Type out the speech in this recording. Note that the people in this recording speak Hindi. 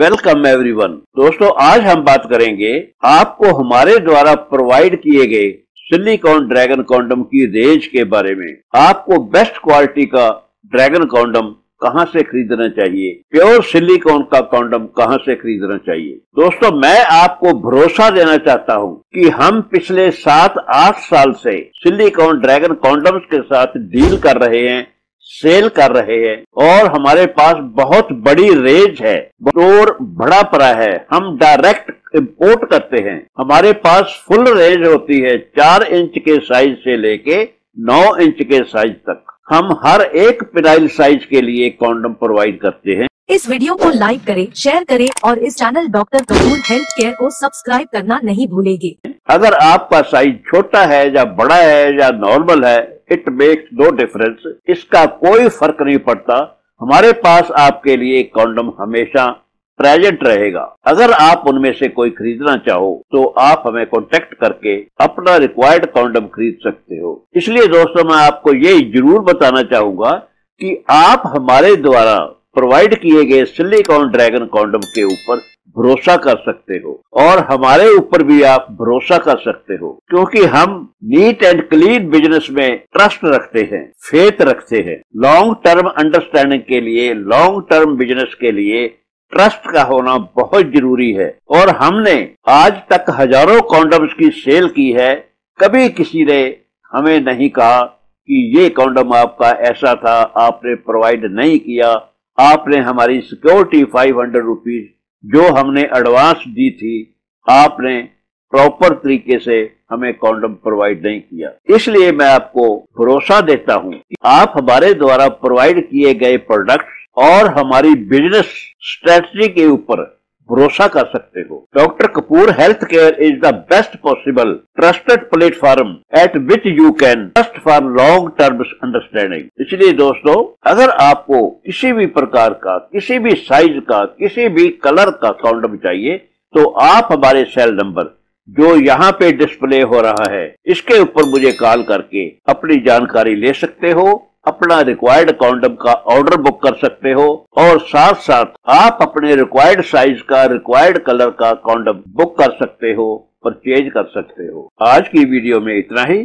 Welcome everyone. दोस्तों, आज हम बात करेंगे आपको हमारे द्वारा प्रोवाइड किए गए सिलिकॉन ड्रैगन कॉन्डम की रेंज के बारे में। आपको बेस्ट क्वालिटी का ड्रैगन कॉन्डम कहाँ से खरीदना चाहिए? प्योर सिलिकॉन का कॉन्डम कहाँ से खरीदना चाहिए? दोस्तों, मैं आपको भरोसा देना चाहता हूँ कि हम पिछले सात, आठ साल से सिलिकॉन ड्रैगन कॉन्डम्स के साथ डील कर रहे हैं। सेल कर रहे हैं और हमारे पास बहुत बड़ी रेंज है स्टोर बड़ा पड़ा है। हम डायरेक्ट इंपोर्ट करते हैं। हमारे पास फुल रेंज होती है चार इंच के साइज़ से लेके नौ इंच के साइज़ तक। हम हर एक पिनाइल साइज़ के लिए कॉन्डम प्रोवाइड करते हैं। इस वीडियो को लाइक करें, शेयर करें और इस channel doctor Kapoor health care को सब्सक्राइब करना नहीं भूलेंगे। अगर आपका साइज़ छोटा है या बड़ा है या नॉर्मल है इट मेक्स नो डिफरेंस इसका कोई फ़र्क नहीं पड़ता। हमारे पास आपके लिए कॉन्डम हमेशा प्रेजेंट रहेगा। अगर आप उनमें से कोई खरीदना चाहो तो आप हमें कांटेक्ट करके अपना रिक्वायर्ड कॉन्डम खरीद सकते हो। इसलिए दोस्तों, मैं आपको ये ज़रूर बताना चाहूँगा कि आप हमारे द्वारा प्रोवाइड किए गए सिलिकॉन ड्रैगन कॉन्डम के ऊपर भरोसा कर सकते हो। और हमारे ऊपर भी आप भरोसा कर सकते हो, क्योंकि हम नीट एंड क्लीन बिज़नेस में ट्रस्ट रखते हैं, फेथ रखते हैं। लॉन्ग टर्म अंडरस्टैंडिंग के लिए, लॉन्ग टर्म बिज़नेस के लिए ट्रस्ट का होना बहुत ज़रूरी है। और हमने आज तक हज़ारों कॉन्डम्स की सेल की है, कभी किसी ने हमें नहीं कहा कि ये कॉन्डम आपका ऐसा था, आपने प्रोवाइड नहीं किया, आपने हमारी सिक्योरिटी फाइव हंड्रेड रुपीज़ जो हमने एडवांस दी थी, आपने प्रॉपर तरीके से हमें कॉन्डम प्रोवाइड नहीं किया। इसलिए मैं आपको भरोसा देता हूँ कि आप हमारे द्वारा प्रोवाइड किए गए प्रोडक्ट और हमारी बिज़नेस स्ट्रेटजी के ऊपर भरोसा कर सकते हो। Doctor Kapoor health care is the best possible trusted platform at which you can trust for long term understanding इसलिए दोस्तों अगर आपको किसी भी प्रकार का किसी भी साइज़ का किसी भी कलर का कॉन्डम चाहिए तो आप हमारे सेल नंबर जो यहाँ पे डिस्प्ले हो रहा है, इसके ऊपर मुझे कॉल करके अपनी जानकारी ले सकते हो। अपना रिक्वायर्ड कॉन्डम का ऑर्डर बुक कर सकते हो और साथ साथ आप अपने रिक्वायर्ड साइज़ का रिक्वायर्ड कलर का कॉन्डम बुक कर सकते हो परचेज कर सकते हो। आज की वीडियो में इतना ही।